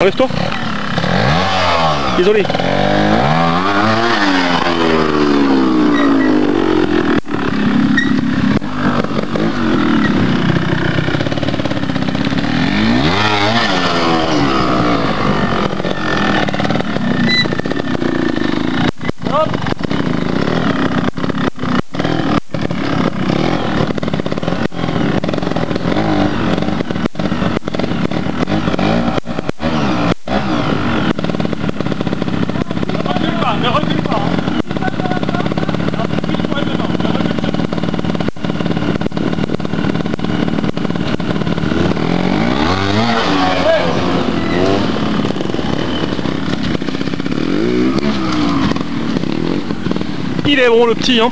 Enlève-toi. Isolé. recule pas, ne pas. hein. Recule surtout. Il est bon le petit hein